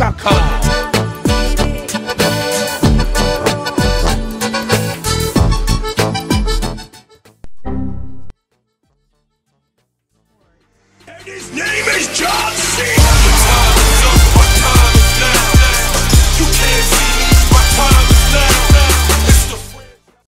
And His name is John